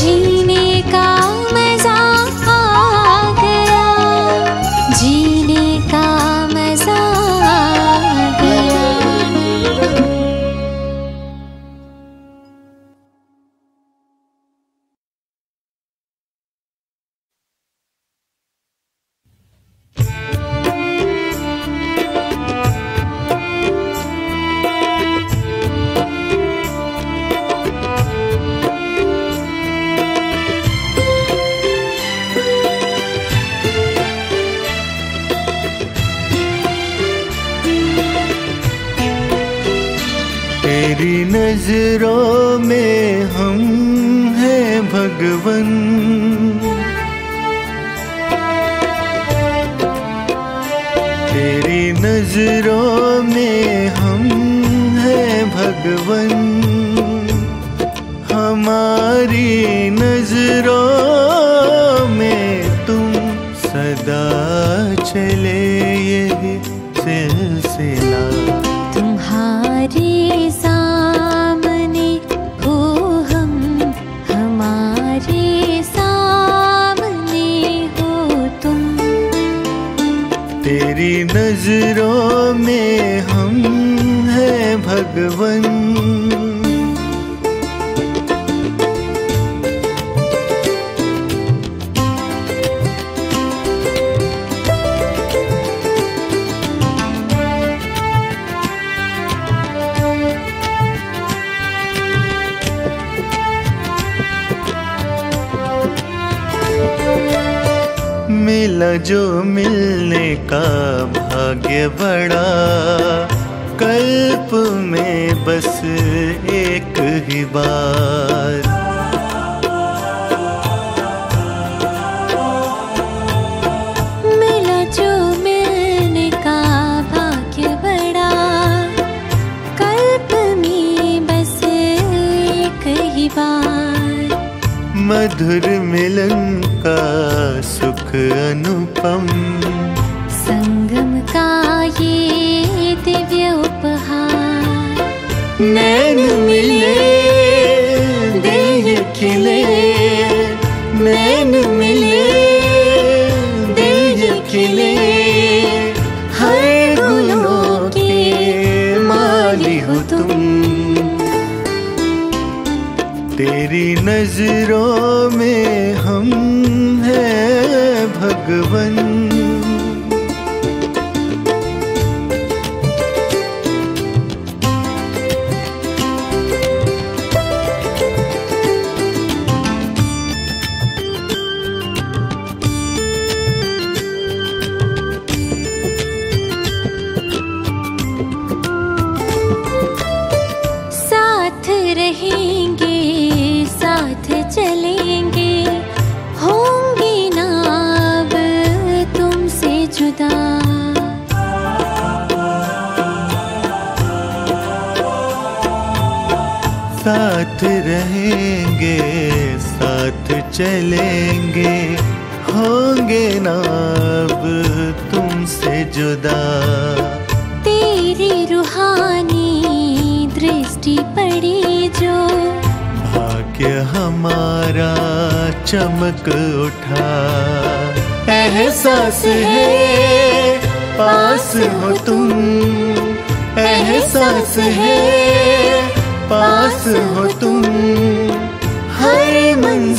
de नज़रों में हम हैं भगवन। मिला जो मिलने का भाग्य बड़ा। कल्प में बस एक ही बार। मिला जो मिलने का भाग्य बड़ा। कल्प में बस एक ही बार। मधुर मिलन का सुख अनुपम। संगम का ये दिव्य उपहार। नैन मिले दिल खिले। नैन मिले दिल खिले। तेरी नज़रों में हम हैं भगवन। चमक उठा। एहसास है पास हो तुम। एहसास है पास हो तुम। हर मंजर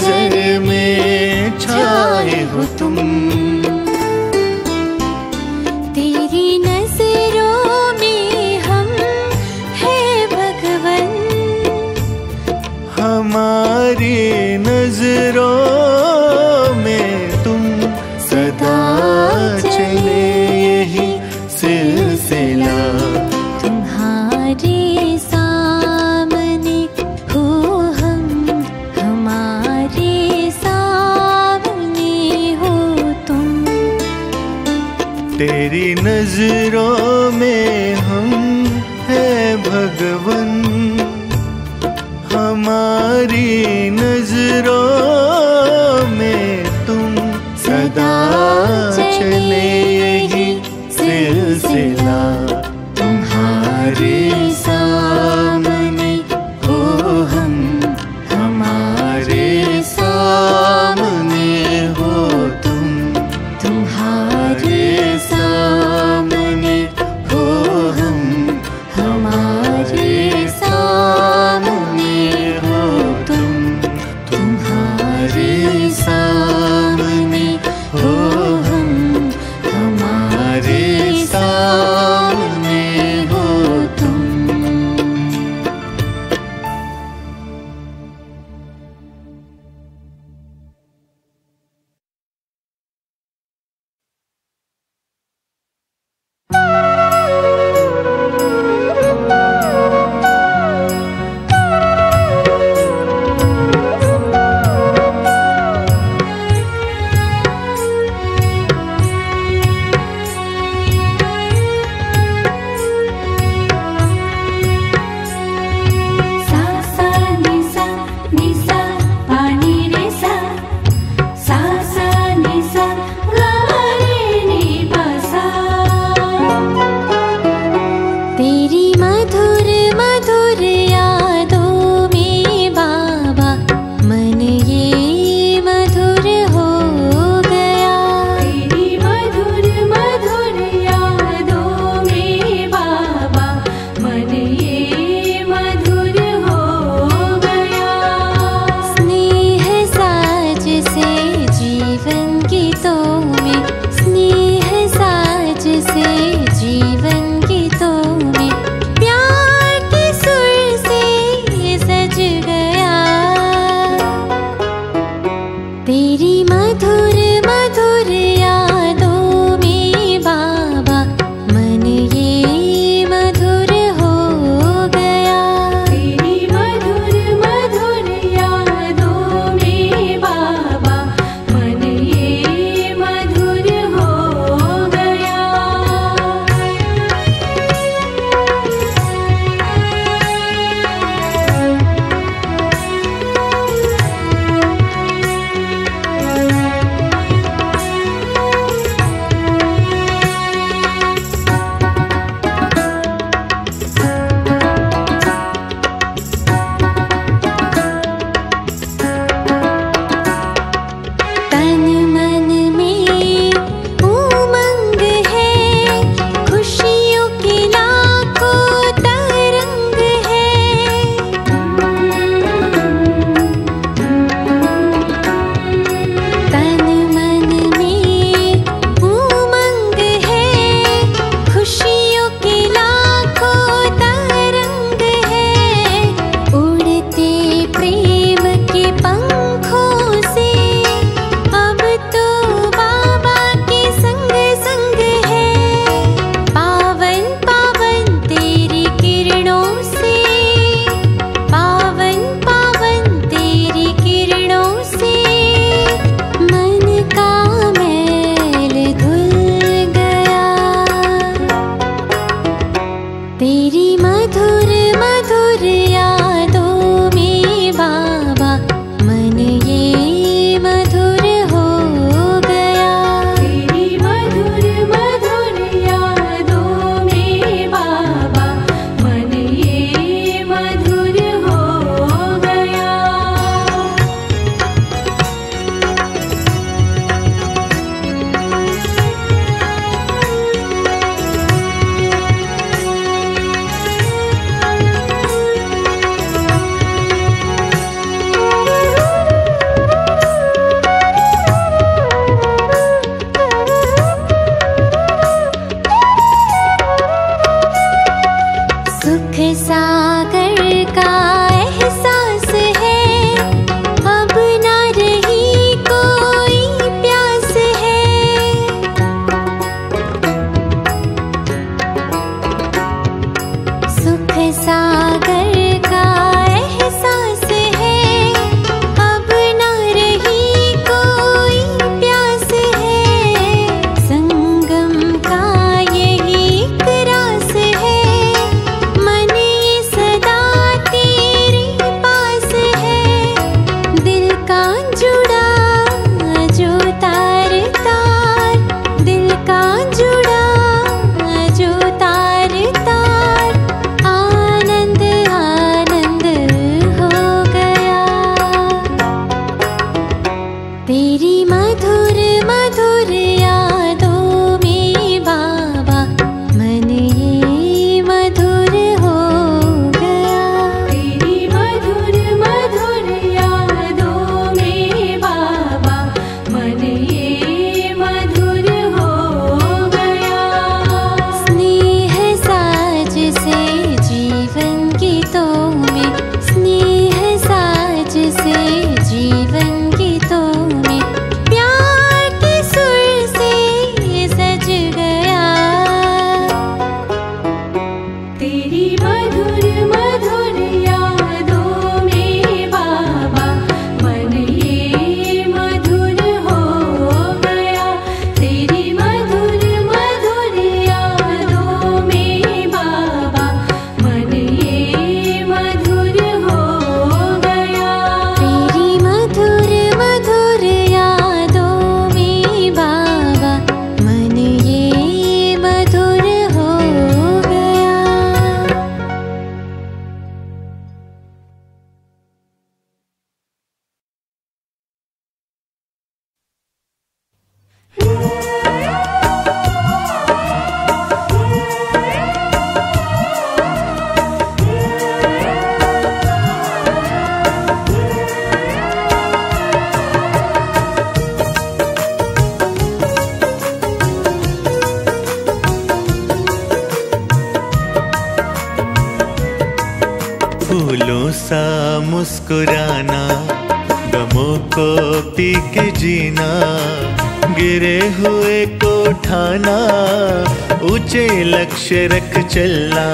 लक्ष्य रख चलना,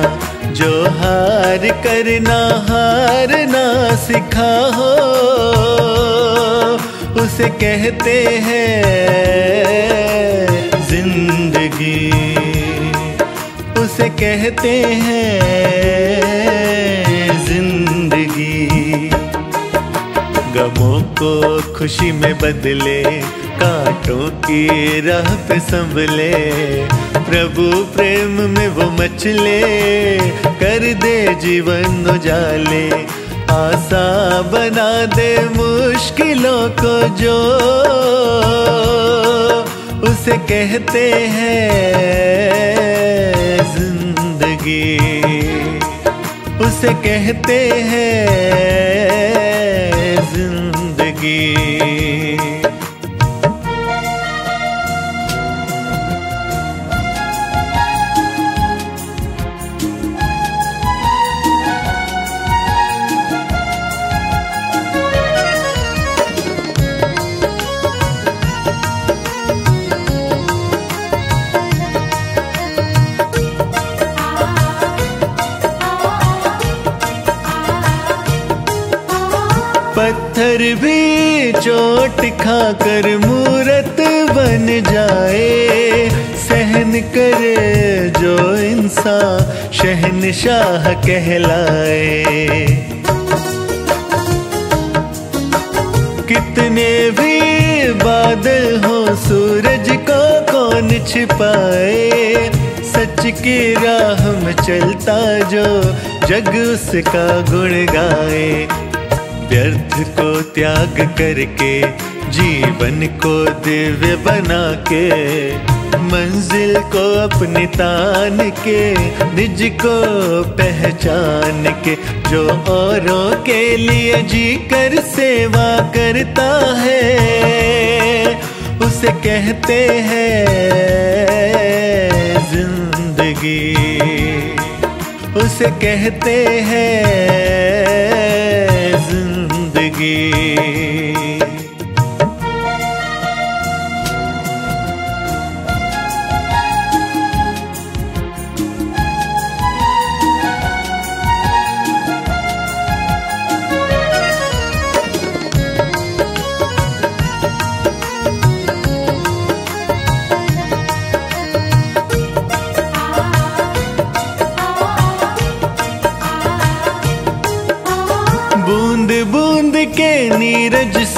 जो हार करना हार ना सिखा हो उसे कहते हैं ज़िंदगी। उसे कहते हैं ज़िंदगी। गमों को खुशी में बदले कांटों की राह पे संभले, प्रभु प्रेम में वो मचले, कर दे जीवन उजाले आसा बना दे मुश्किलों को जो उसे कहते हैं ज़िंदगी। उसे कहते हैं ज़िंदगी। पत्थर भी चोट खाकर मूरत बन जाए। सहन करे जो इंसान शहनशाह कहलाए। कितने भी बादल हो सूरज को कौन छिपाए? सच की राह में चलता जो जग उसका गुण गाए। व्यर्थ को त्याग करके, जीवन को दिव्य बना के मंजिल को अपनी तान के, निज को पहचान के, जो औरों के लिए जी कर सेवा करता है, उसे कहते हैं ज़िंदगी। उसे कहते हैं ज़िंदगी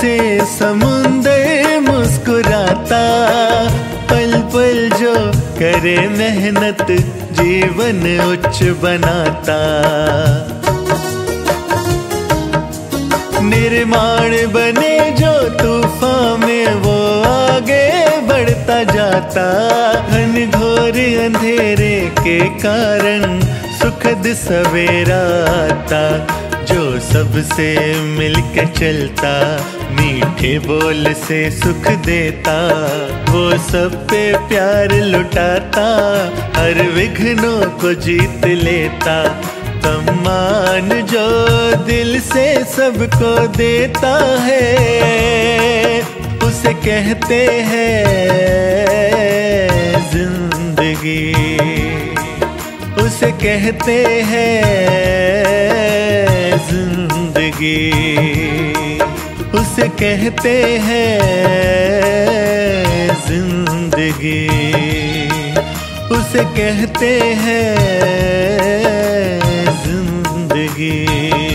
से समुंदर मुस्कुराता, पल पल जो करे मेहनत, जीवन उच्च बनाता। निर्माण बने जो तूफ़ान में, वो आगे बढ़ता जाता। घन घोर अंधेरे के कारण सुखद सवेरा आता। सबसे मिलकर चलता, मीठे बोल से सुख देता, वो सब पे प्यार लुटाता, हर विघ्नों को जीत लेता, सम्मान जो दिल से सबको देता है, उसे कहते हैं ज़िंदगी, उसे कहते हैं ज़िंदगी। उसे कहते हैं ज़िंदगी। उसे कहते हैं ज़िंदगी।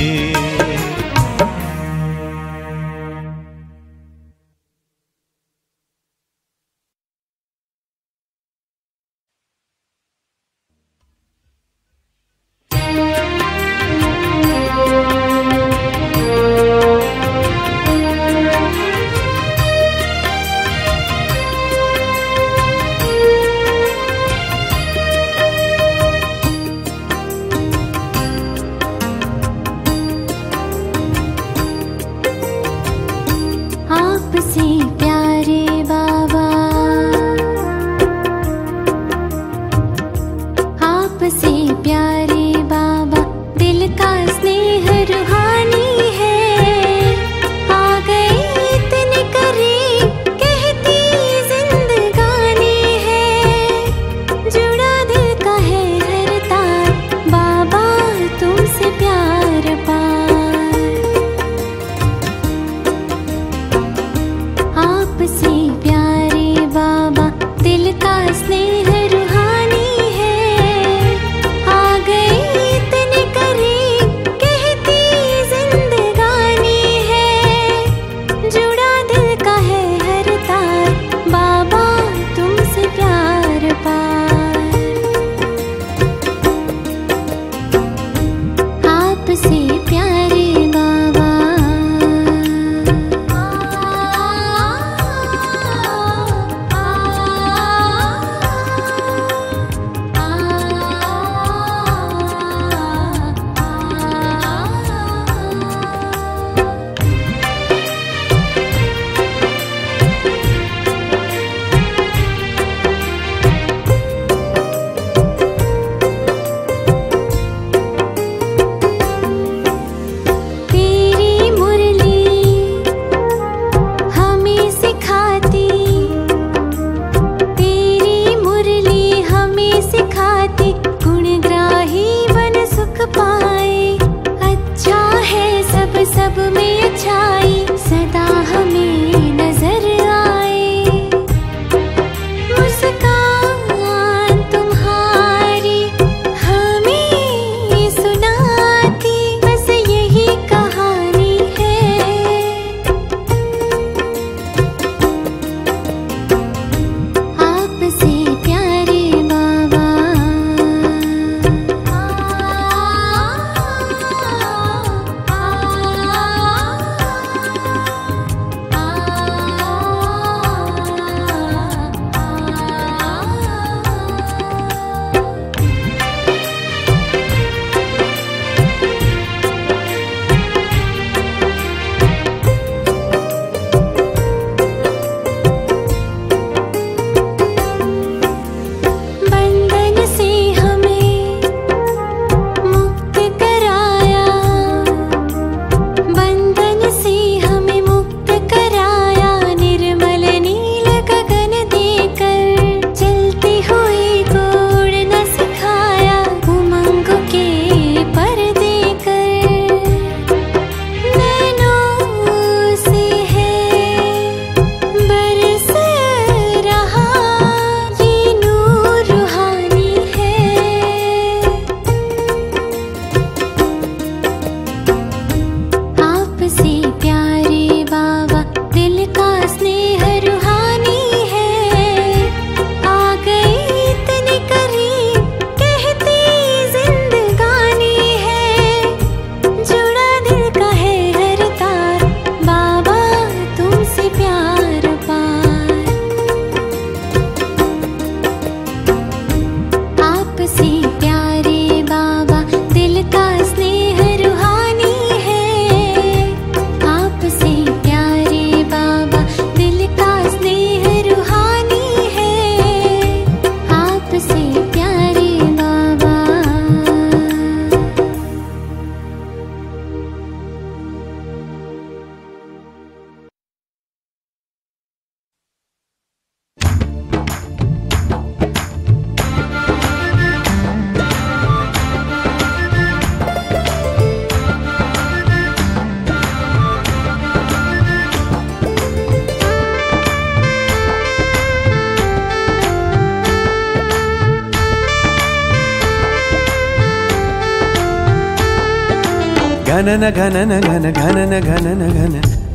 घनन घनन घन घनन घनन घन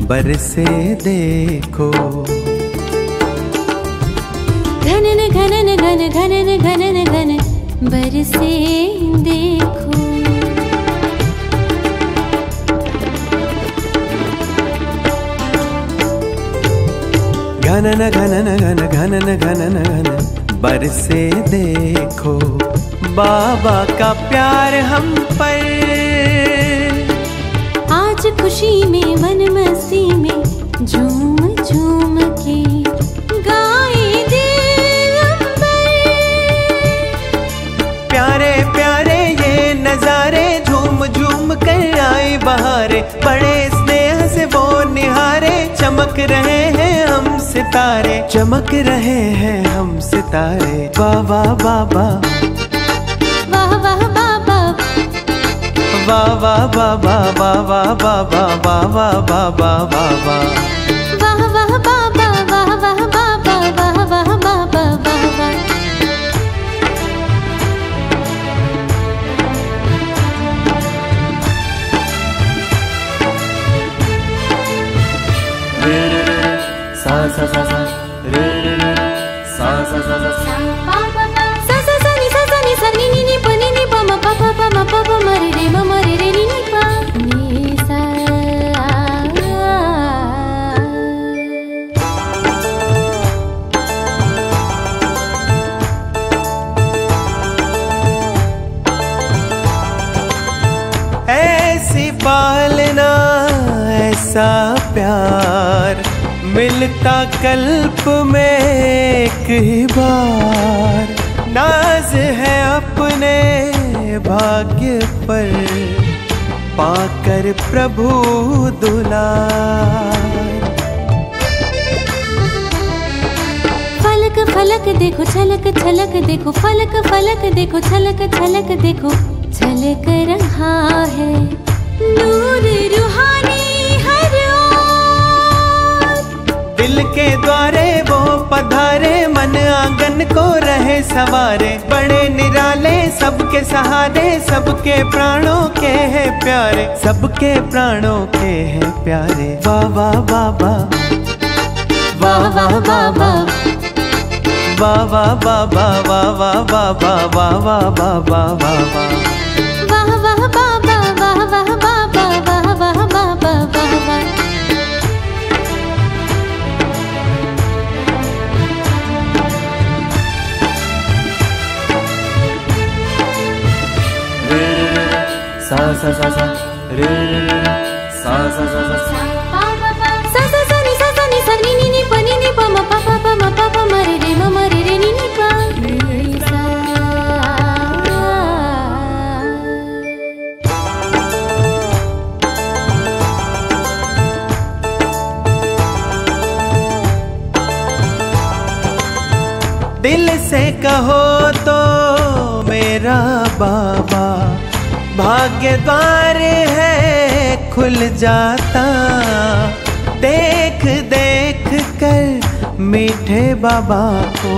बरसे देखो घनन घनन घन घनन घनन घन बरसे देखो घनन घनन घन घनन घनन घन बरसे देखो बाबा का प्यार हम पर खुशी में मन मस्ती में झूम झूम के गाए दिल। प्यारे प्यारे ये नजारे झूम झूम कर आए बहारे। बड़े स्नेह से वो निहारे, चमक रहे हैं हम सितारे। चमक रहे हैं हम सितारे। बाबा बाबा वाह वाह बाबा बाबा बाबा बाबा बाबा बाबा वाह वाह बाबा वाह वाह बाबा वाह वाह बाबा वाह वाह सा सा सा सा रे रे रे सा सा सा सा सा सा ऐसी प्यार मिलता कल्प में एक ही बार। नाज है अपने भाग्य पर पाकर प्रभु दुला फलक फलक देखो छलक छलक देखो फलक फलक देखो छलक छलक देखो छलक रहा है। नूर रूहानी हर दिल के द्वारे को रहे सवारे बड़े निराले सबके सहारे सबके प्राणों के हैं प्यारे सबके प्राणों के हैं प्यारे बाबा बाबा बाबा वाह वाह बाबा वाह वाह बाबा वाह वाह वाह वाह बाबा वाह वाह बाबा वाह वाह बाबा वाह रे रे रे सा सा सा सा रे रे रे सा सा सा सा सा दिल से कहो तो मेरा बाप भाग्य द्वार है, खुल जाता। देख देख कर मीठे बाबा को।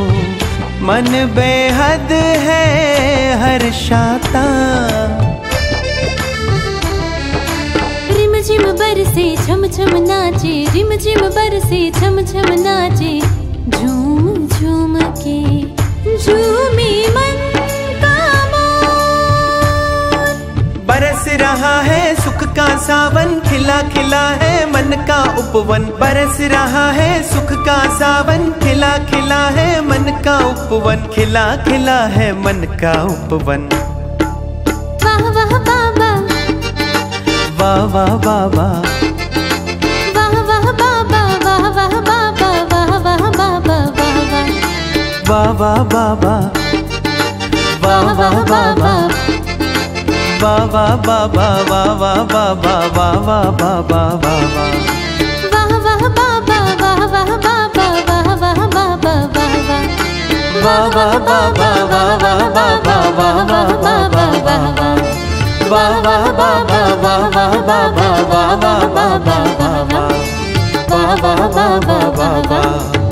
मन बेहद है हर्षाता रिम झिम बरसे छम छम नाचे। रिम झिम बरसे छम छम नाचे। झूम झूम के, झूमे मन बरस रहा है सुख का सावन खिला खिला है मन का उपवन बरस रहा है सुख का सावन खिला खिला है मन का उपवन खिला खिला है मन का उपवन वाह वाह बाबा वाह वाह बाबा वाह वाह बाबा वाह वाह बाबा वाह वाह बाबा वाह वाह वाह वाह बाबा वाह वाह बाबा वाह वाह बाबा वाह वाह बाबा वाह वाह बाबा वाह वाह वाह वाह बाबा वाह वाह बाबा वाह वाह बाबा वाह वाह वाह वाह बाबा वाह वाह बाबा वाह वाह बाबा वाह वाह वाह वाह बाबा वाह वाह बाबा वाह वाह बाबा वाह वाह वाह वाह बाबा